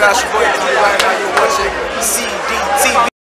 got your